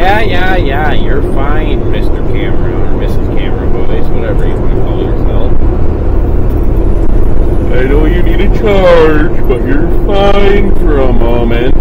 Yeah, yeah, yeah, you're fine, Mr. Cameron, or Mrs. Cameron Boys, whatever you want to call yourself. I know you need a charge, but you're fine for a moment.